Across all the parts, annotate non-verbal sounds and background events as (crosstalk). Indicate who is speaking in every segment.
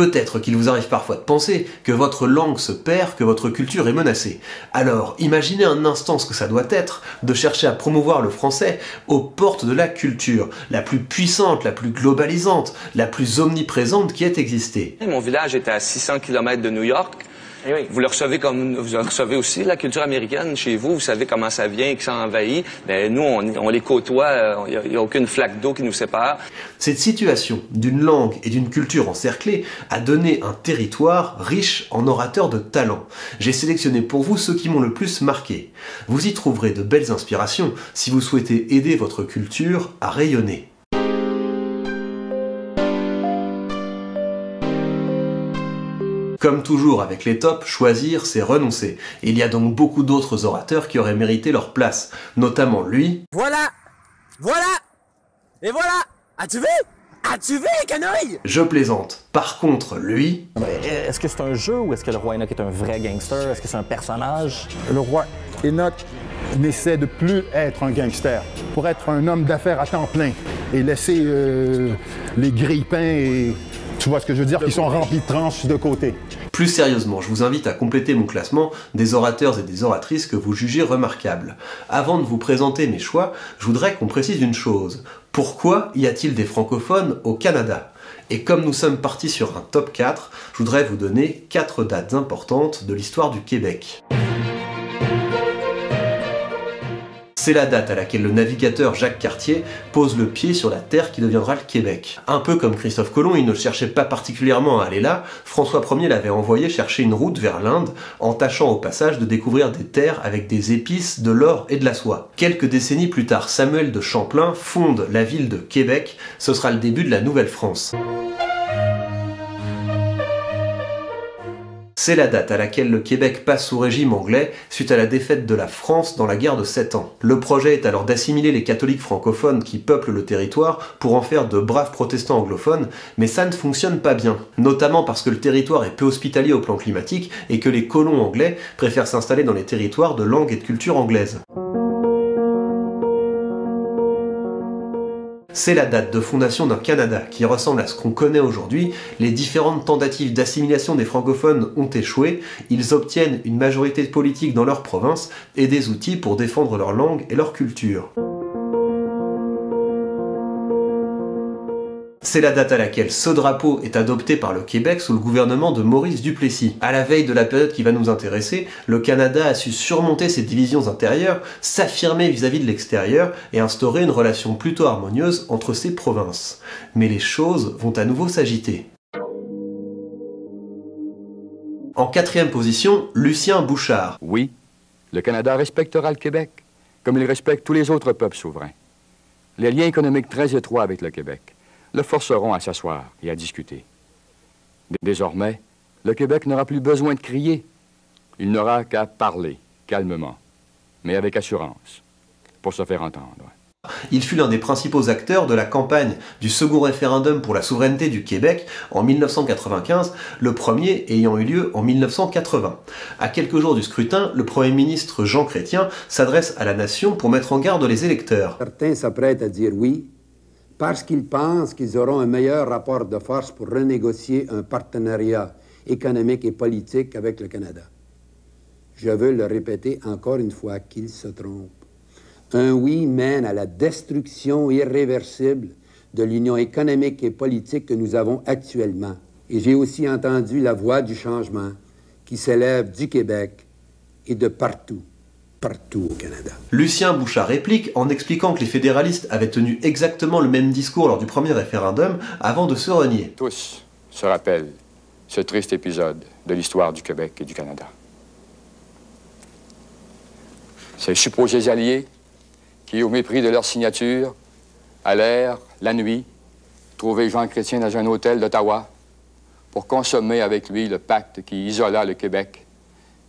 Speaker 1: Peut-être qu'il vous arrive parfois de penser que votre langue se perd, que votre culture est menacée. Alors, imaginez un instant ce que ça doit être de chercher à promouvoir le français aux portes de la culture, la plus puissante, la plus globalisante, la plus omniprésente qui ait existé.
Speaker 2: Mon village est à 600 km de New York.
Speaker 3: Eh
Speaker 2: Vous le recevez comme vous le recevez aussi la culture américaine chez vous. Vous savez comment ça vient, que ça envahit. Ben nous, on, on les côtoie. Il n'y a, aucune flaque d'eau qui nous sépare.
Speaker 1: Cette situation d'une langue et d'une culture encerclée a donné un territoire riche en orateurs de talent. J'ai sélectionné pour vous ceux qui m'ont le plus marqué. Vous y trouverez de belles inspirations si vous souhaitez aider votre culture à rayonner. Comme toujours avec les tops, choisir, c'est renoncer. Il y a donc beaucoup d'autres orateurs qui auraient mérité leur place, notamment lui.
Speaker 4: Voilà Voilà Et voilà As-tu vu? As-tu vu, canaille
Speaker 1: Je plaisante. Par contre, lui,
Speaker 3: Est-ce que c'est un jeu ou est-ce que le roi Enoch est un vrai gangster? Est-ce que c'est un personnage?
Speaker 5: Le roi Enoch n'essaie de plus être un gangster, pour être un homme d'affaires à temps plein et laisser euh, les grille-pains et tu vois ce que je veux dire, qui sont remplis de tranches de côté.
Speaker 1: Plus sérieusement, je vous invite à compléter mon classement des orateurs et des oratrices que vous jugez remarquables. Avant de vous présenter mes choix, je voudrais qu'on précise une chose. Pourquoi y a-t-il des francophones au Canada? Et comme nous sommes partis sur un top 4, je voudrais vous donner 4 dates importantes de l'histoire du Québec. C'est la date à laquelle le navigateur Jacques Cartier pose le pied sur la terre qui deviendra le Québec. Un peu comme Christophe Colomb, il ne cherchait pas particulièrement à aller là, François Ier l'avait envoyé chercher une route vers l'Inde, en tâchant au passage de découvrir des terres avec des épices, de l'or et de la soie. Quelques décennies plus tard, Samuel de Champlain fonde la ville de Québec, ce sera le début de la Nouvelle-France. C'est la date à laquelle le Québec passe sous régime anglais suite à la défaite de la France dans la guerre de 7 ans. Le projet est alors d'assimiler les catholiques francophones qui peuplent le territoire pour en faire de braves protestants anglophones, mais ça ne fonctionne pas bien, notamment parce que le territoire est peu hospitalier au plan climatique et que les colons anglais préfèrent s'installer dans les territoires de langue et de culture anglaise. C'est la date de fondation d'un Canada qui ressemble à ce qu'on connaît aujourd'hui. Les différentes tentatives d'assimilation des francophones ont échoué. Ils obtiennent une majorité politique dans leur province et des outils pour défendre leur langue et leur culture. C'est la date à laquelle ce drapeau est adopté par le Québec sous le gouvernement de Maurice Duplessis. À la veille de la période qui va nous intéresser, le Canada a su surmonter ses divisions intérieures, s'affirmer vis-à-vis de l'extérieur et instaurer une relation plutôt harmonieuse entre ses provinces. Mais les choses vont à nouveau s'agiter. En quatrième position, Lucien Bouchard.
Speaker 6: Oui, le Canada respectera le Québec, comme il respecte tous les autres peuples souverains. Les liens économiques très étroits avec le Québec le forceront à s'asseoir et à discuter. Désormais, le Québec n'aura plus besoin de crier. Il n'aura qu'à parler, calmement, mais avec assurance, pour se faire entendre.
Speaker 1: Il fut l'un des principaux acteurs de la campagne du second référendum pour la souveraineté du Québec en 1995, le premier ayant eu lieu en 1980. À quelques jours du scrutin, le Premier ministre Jean Chrétien s'adresse à la nation pour mettre en garde les électeurs.
Speaker 7: Certains s'apprêtent à dire oui parce qu'ils pensent qu'ils auront un meilleur rapport de force pour renégocier un partenariat économique et politique avec le Canada. Je veux le répéter encore une fois qu'ils se trompent. Un oui mène à la destruction irréversible de l'union économique et politique que nous avons actuellement. Et j'ai aussi entendu la voix du changement qui s'élève du Québec et de partout partout au Canada.
Speaker 1: Lucien Bouchard réplique en expliquant que les fédéralistes avaient tenu exactement le même discours lors du premier référendum avant de se renier.
Speaker 6: Tous se rappellent ce triste épisode de l'histoire du Québec et du Canada. Ces supposés alliés qui, au mépris de leur signature, allèrent, la nuit, trouver Jean Chrétien dans un hôtel d'Ottawa pour consommer avec lui le pacte qui isola le Québec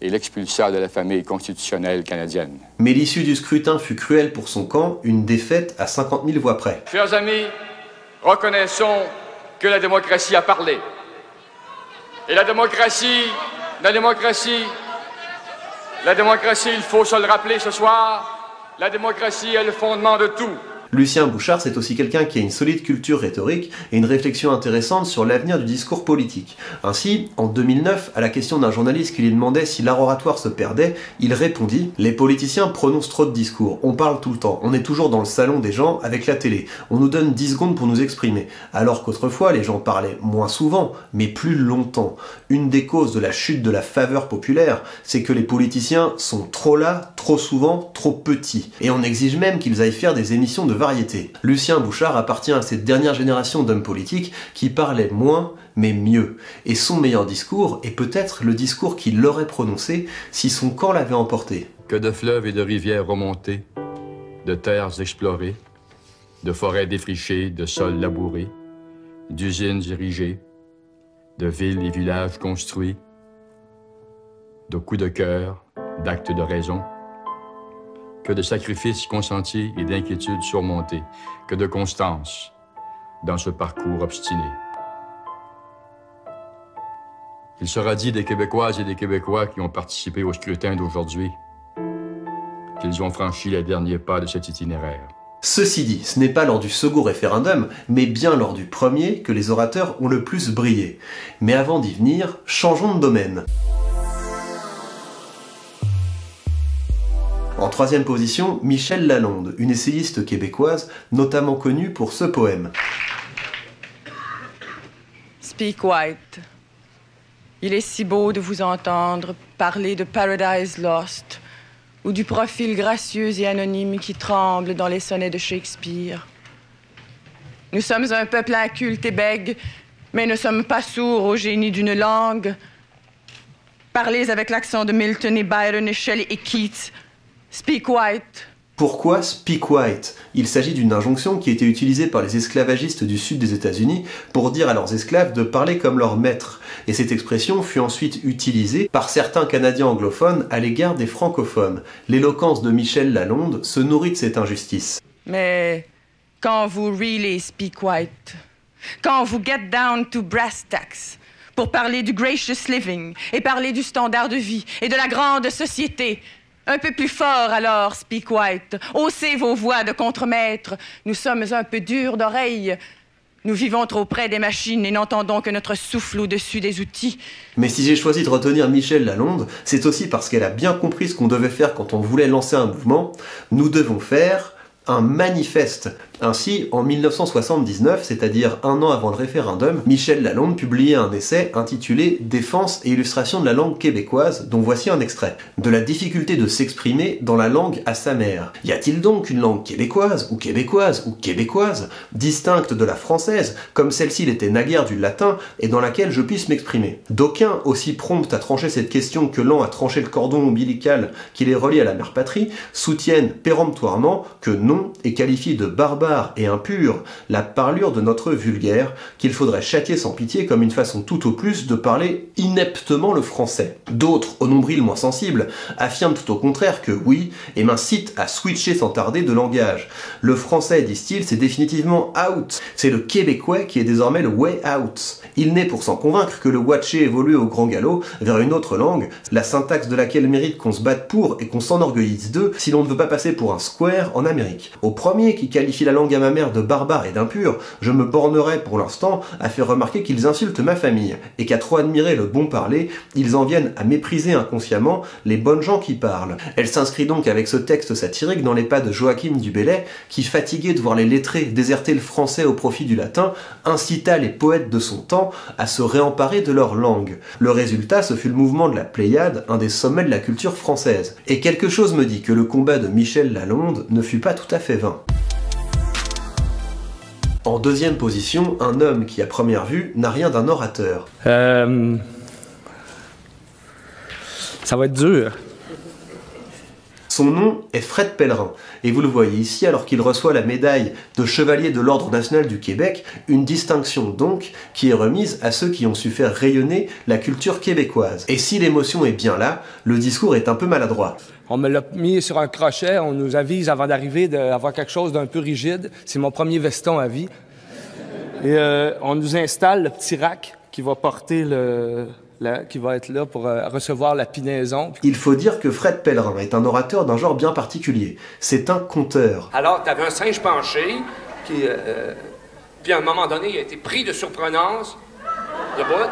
Speaker 6: et l'expulsa de la famille constitutionnelle canadienne.
Speaker 1: Mais l'issue du scrutin fut cruelle pour son camp, une défaite à 50 000 voix près.
Speaker 6: Chers amis, reconnaissons que la démocratie a parlé. Et la démocratie, la démocratie, la démocratie, il faut se le rappeler ce soir, la démocratie est le fondement de tout.
Speaker 1: Lucien Bouchard, c'est aussi quelqu'un qui a une solide culture rhétorique et une réflexion intéressante sur l'avenir du discours politique. Ainsi, en 2009, à la question d'un journaliste qui lui demandait si l'art oratoire se perdait, il répondit Les politiciens prononcent trop de discours, on parle tout le temps, on est toujours dans le salon des gens avec la télé, on nous donne 10 secondes pour nous exprimer, alors qu'autrefois les gens parlaient moins souvent, mais plus longtemps. Une des causes de la chute de la faveur populaire, c'est que les politiciens sont trop là, trop souvent, trop petits, et on exige même qu'ils aillent faire des émissions de Lucien Bouchard appartient à cette dernière génération d'hommes politiques qui parlaient moins mais mieux. Et son meilleur discours est peut-être le discours qu'il aurait prononcé si son camp l'avait emporté.
Speaker 6: Que de fleuves et de rivières remontées, de terres explorées, de forêts défrichées, de sols labourés, d'usines érigées, de villes et villages construits, de coups de cœur, d'actes de raison, que de sacrifices consentis et d'inquiétudes surmontées, que de constance dans ce parcours obstiné. Il sera dit des Québécoises et des Québécois qui ont participé au scrutin d'aujourd'hui qu'ils ont franchi les derniers pas de cet itinéraire.
Speaker 1: Ceci dit, ce n'est pas lors du second référendum, mais bien lors du premier que les orateurs ont le plus brillé. Mais avant d'y venir, changeons de domaine. En troisième position, Michel Lalonde, une essayiste québécoise, notamment connue pour ce poème.
Speaker 8: Speak White. Il est si beau de vous entendre parler de Paradise Lost ou du profil gracieux et anonyme qui tremble dans les sonnets de Shakespeare. Nous sommes un peuple inculte et bègue, mais ne sommes pas sourds au génie d'une langue. Parlez avec l'accent de Milton et Byron et Shelley et Keats. Speak white.
Speaker 1: Pourquoi Speak White? Il s'agit d'une injonction qui était utilisée par les esclavagistes du sud des États-Unis pour dire à leurs esclaves de parler comme leur maître. Et cette expression fut ensuite utilisée par certains Canadiens anglophones à l'égard des francophones. L'éloquence de Michel Lalonde se nourrit de cette injustice.
Speaker 8: Mais quand vous really speak white, quand vous get down to brass tacks pour parler du gracious living et parler du standard de vie et de la grande société, un peu plus fort alors, Speak White. Haussez vos voix de contremaître. Nous sommes un peu durs d'oreille. Nous vivons trop près des machines et n'entendons que notre souffle au-dessus des outils.
Speaker 1: Mais si j'ai choisi de retenir Michel Lalonde, c'est aussi parce qu'elle a bien compris ce qu'on devait faire quand on voulait lancer un mouvement. Nous devons faire un manifeste. Ainsi, en 1979, c'est-à-dire un an avant le référendum, Michel Lalonde publiait un essai intitulé Défense et illustration de la langue québécoise, dont voici un extrait. De la difficulté de s'exprimer dans la langue à sa mère. Y a-t-il donc une langue québécoise, ou québécoise, ou québécoise, distincte de la française, comme celle-ci l'était naguère du latin, et dans laquelle je puisse m'exprimer? D'aucuns, aussi prompts à trancher cette question que l'an a tranché le cordon ombilical qui les relie à la mère patrie, soutiennent péremptoirement que non, et qualifient de barbare et impure la parlure de notre vulgaire, qu'il faudrait châtier sans pitié comme une façon tout au plus de parler ineptement le français. D'autres, au nombril moins sensible, affirment tout au contraire que oui, et m'incitent à switcher sans tarder de langage. Le français, disent-ils, c'est définitivement out. C'est le québécois qui est désormais le way out. Il n'est pour s'en convaincre que le watché évolue au grand galop vers une autre langue, la syntaxe de laquelle mérite qu'on se batte pour et qu'on s'enorgueillisse d'eux si l'on ne veut pas passer pour un square en Amérique. Au premier qui qualifie la à ma mère de barbare et d'impur, je me bornerai pour l'instant à faire remarquer qu'ils insultent ma famille, et qu'à trop admirer le bon parler, ils en viennent à mépriser inconsciemment les bonnes gens qui parlent. Elle s'inscrit donc avec ce texte satirique dans les pas de Joachim du Bellay, qui, fatigué de voir les lettrés déserter le français au profit du latin, incita les poètes de son temps à se réemparer de leur langue. Le résultat, ce fut le mouvement de la Pléiade, un des sommets de la culture française. Et quelque chose me dit que le combat de Michel Lalonde ne fut pas tout à fait vain. En deuxième position, un homme qui, à première vue, n'a rien d'un orateur.
Speaker 9: Euh... Ça va être dur.
Speaker 1: Son nom est Fred Pellerin, et vous le voyez ici alors qu'il reçoit la médaille de chevalier de l'Ordre national du Québec, une distinction donc qui est remise à ceux qui ont su faire rayonner la culture québécoise. Et si l'émotion est bien là, le discours est un peu maladroit.
Speaker 9: On me l'a mis sur un crochet, on nous avise avant d'arriver d'avoir quelque chose d'un peu rigide. C'est mon premier veston à vie. Et euh, on nous installe le petit rack qui va porter le, qui va être là pour euh, recevoir la pinaison.
Speaker 1: Il faut dire que Fred Pellerin est un orateur d'un genre bien particulier. C'est un conteur.
Speaker 10: Alors, tu avais un singe penché qui, euh, puis à un moment donné, il a été pris de surprenance, de bout,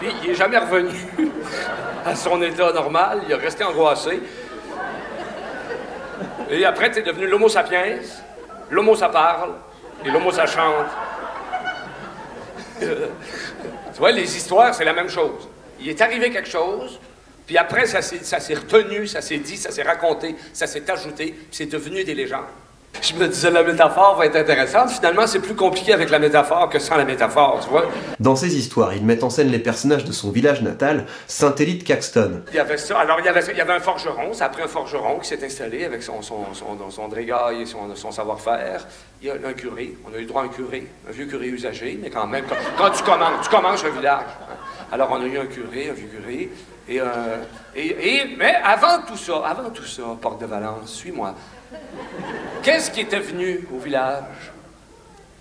Speaker 10: puis il est jamais revenu (laughs) à son état normal, il est resté angoissé. Et après, tu es devenu l'homo sapiens, l'homo ça parle, et l'homo ça chante. (laughs) tu vois, les histoires, c'est la même chose. Il est arrivé quelque chose, puis après, ça s'est retenu, ça s'est dit, ça s'est raconté, ça s'est ajouté, puis c'est devenu des légendes. Je me disais, la métaphore va être intéressante. Finalement, c'est plus compliqué avec la métaphore que sans la métaphore, tu vois.
Speaker 1: Dans ses histoires, il met en scène les personnages de son village natal, Saint-Élite Caxton.
Speaker 10: Il y avait ça. Alors, il y avait, il y avait un forgeron. Ça a pris un forgeron qui s'est installé avec son, son, son, son et son, son savoir-faire. Il y a un curé. On a eu droit à un curé. Un vieux curé usagé, mais quand même, quand, quand tu commences, tu commences un village. hein. Alors, on a eu un curé, un vieux curé. Et, euh, et, et- mais avant tout ça, avant tout ça, Porte de Valence, suis-moi. Qu'est-ce qui était venu au village?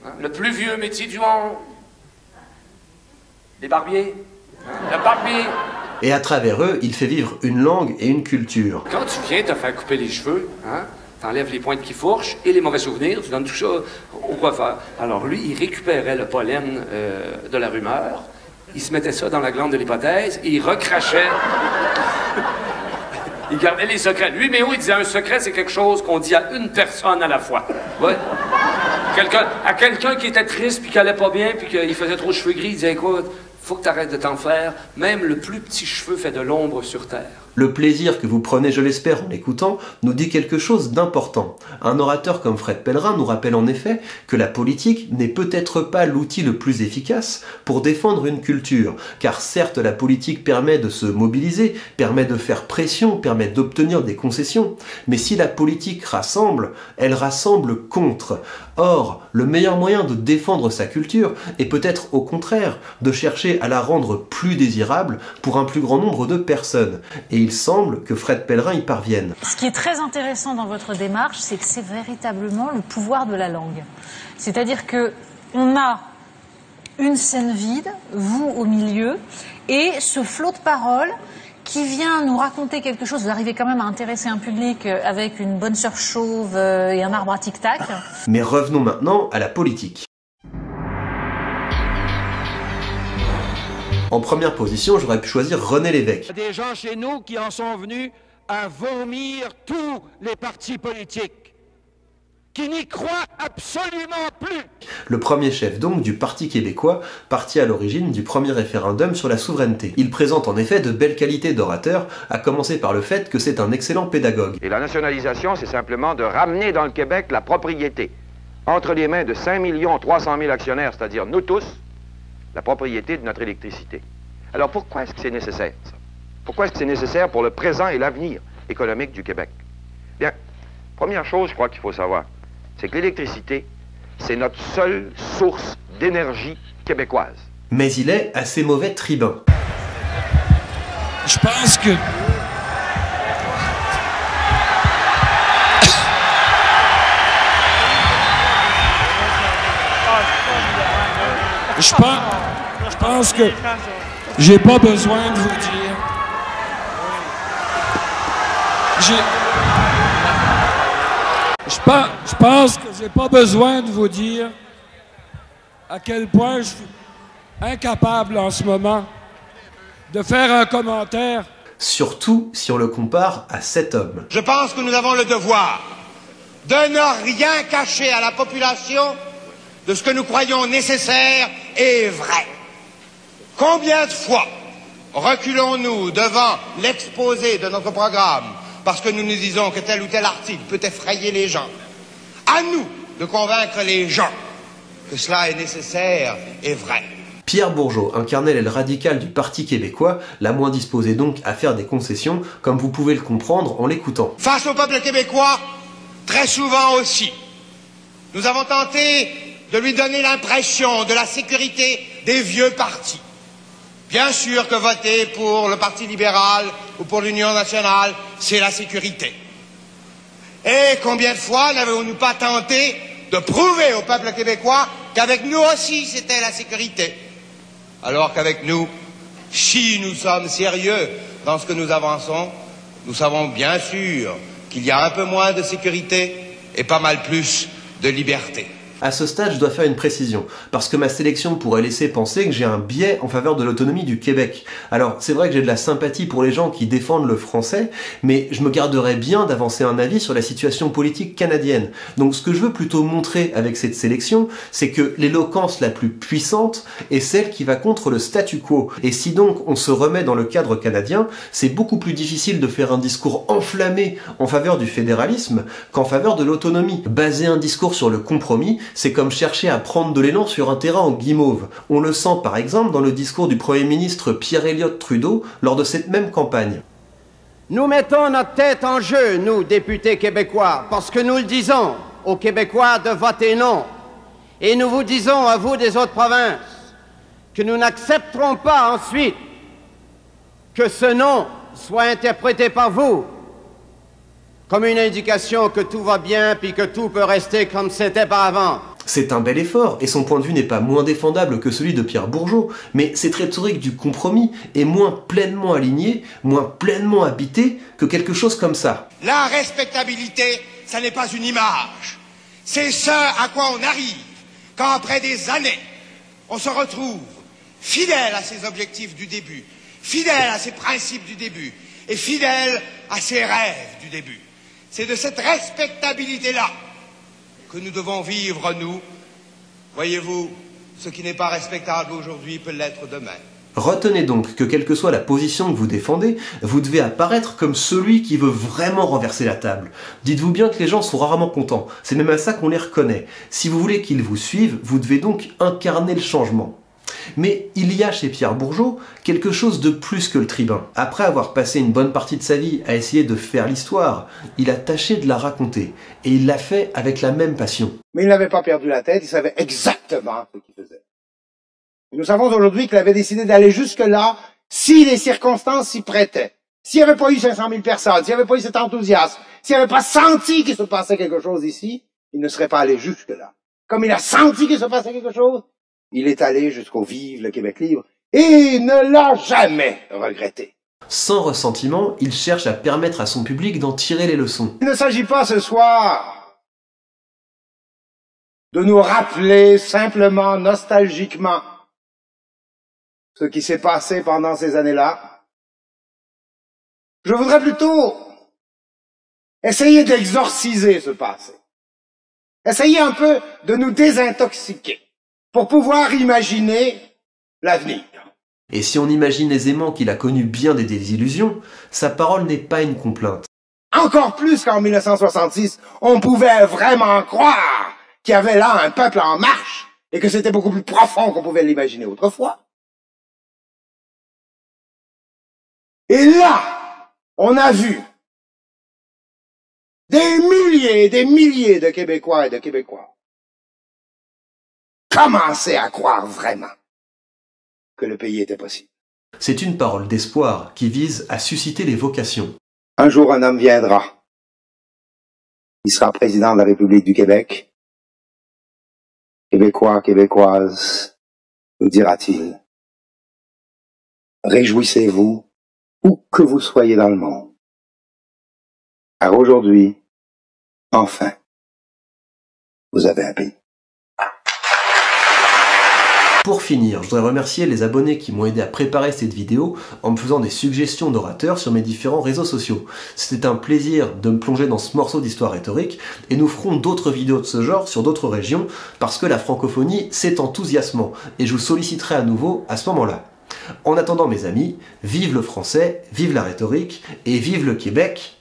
Speaker 10: Hein? Le plus vieux métier du monde? Les barbiers. hein? Le barbier.
Speaker 1: Et à travers eux, il fait vivre une langue et une culture.
Speaker 10: Quand tu viens te faire couper les cheveux, hein, t'enlèves les pointes qui fourchent et les mauvais souvenirs, tu donnes tout ça au coiffeur. Alors lui, il récupérait le pollen euh, de la rumeur, il se mettait ça dans la glande de l'hypothèse et il recrachait. Il gardait les secrets. Lui, mais oui, il disait un secret, c'est quelque chose qu'on dit à une personne à la fois. Ouais. Quelqu'un, à quelqu'un qui était triste, puis qui allait pas bien, puis qu'il faisait trop de cheveux gris, il disait écoute, faut que tu arrêtes de t'en faire. Même le plus petit cheveu fait de l'ombre sur terre.
Speaker 1: Le plaisir que vous prenez, je l'espère, en l'écoutant, nous dit quelque chose d'important. Un orateur comme Fred Pellerin nous rappelle en effet que la politique n'est peut-être pas l'outil le plus efficace pour défendre une culture, car certes la politique permet de se mobiliser, permet de faire pression, permet d'obtenir des concessions, mais si la politique rassemble, elle rassemble contre. Or, le meilleur moyen de défendre sa culture est peut-être au contraire de chercher à la rendre plus désirable pour un plus grand nombre de personnes. Il semble que Fred Pellerin y parvienne.
Speaker 11: Ce qui est très intéressant dans votre démarche, c'est que c'est véritablement le pouvoir de la langue. C'est-à-dire que on a une scène vide, vous au milieu, et ce flot de paroles qui vient nous raconter quelque chose. Vous arrivez quand même à intéresser un public euh, avec une bonne sœur chauve euh, et un arbre à tic-tac.
Speaker 1: Mais revenons maintenant à la politique. En première position, j'aurais pu choisir René Lévesque.
Speaker 12: Il y a des gens chez nous qui en sont venus à vomir tous les partis politiques, qui n'y croient absolument plus.
Speaker 1: Le premier chef donc du Parti québécois, parti à l'origine du premier référendum sur la souveraineté. Il présente en effet de belles qualités d'orateur, à commencer par le fait que c'est un excellent pédagogue.
Speaker 13: Et la nationalisation, c'est simplement de ramener dans le Québec la propriété entre les mains de 5 300 000 actionnaires, c'est-à-dire nous tous, la propriété de notre électricité. Alors pourquoi est-ce que c'est nécessaire, ça? Pourquoi est-ce que c'est nécessaire pour le présent et l'avenir économique du Québec? Bien, première chose, je crois qu'il faut savoir, c'est que l'électricité, c'est notre seule source d'énergie québécoise.
Speaker 1: Mais il est assez mauvais tribun.
Speaker 14: Je pense que. (coughs) Je pense, pense que j'ai pas besoin de vous dire. J'ai. Je pense, je pense que j'ai pas besoin de vous dire à quel point je suis incapable en ce moment de faire un commentaire.
Speaker 1: Surtout si on le compare à cet homme.
Speaker 15: Je pense que nous avons le devoir de ne rien cacher à la population de ce que nous croyons nécessaire et vrai. Combien de fois reculons-nous devant l'exposé de notre programme parce que nous nous disons que tel ou tel article peut effrayer les gens? À nous de convaincre les gens que cela est nécessaire et vrai.
Speaker 1: Pierre Bourgeot incarnait l'aile radicale du Parti québécois, la moins disposée donc à faire des concessions, comme vous pouvez le comprendre en l'écoutant.
Speaker 15: Face au peuple québécois, très souvent aussi, nous avons tenté de lui donner l'impression de la sécurité des vieux partis. Bien sûr que voter pour le Parti libéral ou pour l'Union nationale, c'est la sécurité. Et combien de fois n'avons-nous pas tenté de prouver au peuple québécois qu'avec nous aussi c'était la sécurité? Alors qu'avec nous, si nous sommes sérieux dans ce que nous avançons, nous savons bien sûr qu'il y a un peu moins de sécurité et pas mal plus de liberté.
Speaker 1: À ce stade, je dois faire une précision, parce que ma sélection pourrait laisser penser que j'ai un biais en faveur de l'autonomie du Québec. Alors, c'est vrai que j'ai de la sympathie pour les gens qui défendent le français, mais je me garderais bien d'avancer un avis sur la situation politique canadienne. Donc, ce que je veux plutôt montrer avec cette sélection, c'est que l'éloquence la plus puissante est celle qui va contre le statu quo. Et si donc on se remet dans le cadre canadien, c'est beaucoup plus difficile de faire un discours enflammé en faveur du fédéralisme qu'en faveur de l'autonomie. Baser un discours sur le compromis, c'est comme chercher à prendre de l'élan sur un terrain en guimauve. On le sent par exemple dans le discours du Premier ministre Pierre Elliott Trudeau lors de cette même campagne.
Speaker 16: Nous mettons notre tête en jeu, nous, députés québécois, parce que nous le disons aux Québécois de voter non. Et nous vous disons à vous des autres provinces que nous n'accepterons pas ensuite que ce non soit interprété par vous comme une indication que tout va bien puis que tout peut rester comme c'était par avant.
Speaker 1: C'est un bel effort, et son point de vue n'est pas moins défendable que celui de Pierre Bourgeot, mais cette rhétorique du compromis est moins pleinement alignée, moins pleinement habitée que quelque chose comme ça.
Speaker 15: La respectabilité, ça n'est pas une image. C'est ce à quoi on arrive quand après des années, on se retrouve fidèle à ses objectifs du début, fidèle à ses principes du début, et fidèle à ses rêves du début. C'est de cette respectabilité-là que nous devons vivre, nous. Voyez-vous, ce qui n'est pas respectable aujourd'hui peut l'être demain.
Speaker 1: Retenez donc que quelle que soit la position que vous défendez, vous devez apparaître comme celui qui veut vraiment renverser la table. Dites-vous bien que les gens sont rarement contents, c'est même à ça qu'on les reconnaît. Si vous voulez qu'ils vous suivent, vous devez donc incarner le changement. Mais il y a chez Pierre Bourgeot quelque chose de plus que le tribun. Après avoir passé une bonne partie de sa vie à essayer de faire l'histoire, il a tâché de la raconter. Et il l'a fait avec la même passion.
Speaker 17: Mais il n'avait pas perdu la tête, il savait exactement ce qu'il faisait. Nous savons aujourd'hui qu'il avait décidé d'aller jusque-là si les circonstances s'y prêtaient. S'il n'y avait pas eu 500 000 personnes, s'il n'y avait pas eu cet enthousiasme, s'il n'avait pas senti qu'il se passait quelque chose ici, il ne serait pas allé jusque-là. Comme il a senti qu'il se passait quelque chose, il est allé jusqu'au Vive le Québec libre et ne l'a jamais regretté.
Speaker 1: Sans ressentiment, il cherche à permettre à son public d'en tirer les leçons.
Speaker 17: Il ne s'agit pas ce soir de nous rappeler simplement nostalgiquement ce qui s'est passé pendant ces années-là. Je voudrais plutôt essayer d'exorciser ce passé. Essayer un peu de nous désintoxiquer pour pouvoir imaginer l'avenir.
Speaker 1: Et si on imagine aisément qu'il a connu bien des désillusions, sa parole n'est pas une complainte.
Speaker 17: Encore plus qu'en 1966, on pouvait vraiment croire qu'il y avait là un peuple en marche et que c'était beaucoup plus profond qu'on pouvait l'imaginer autrefois. Et là, on a vu des milliers et des milliers de Québécois et de Québécois commencer à croire vraiment que le pays était possible.
Speaker 1: C'est une parole d'espoir qui vise à susciter les vocations.
Speaker 17: Un jour, un homme viendra. Il sera président de la République du Québec. Québécois, Québécoises, nous dira-t-il. Réjouissez-vous où que vous soyez dans le monde. Car aujourd'hui, enfin, vous avez un pays.
Speaker 1: Pour finir, je voudrais remercier les abonnés qui m'ont aidé à préparer cette vidéo en me faisant des suggestions d'orateurs sur mes différents réseaux sociaux. C'était un plaisir de me plonger dans ce morceau d'histoire rhétorique et nous ferons d'autres vidéos de ce genre sur d'autres régions parce que la francophonie c'est enthousiasmant et je vous solliciterai à nouveau à ce moment-là. En attendant mes amis, vive le français, vive la rhétorique et vive le Québec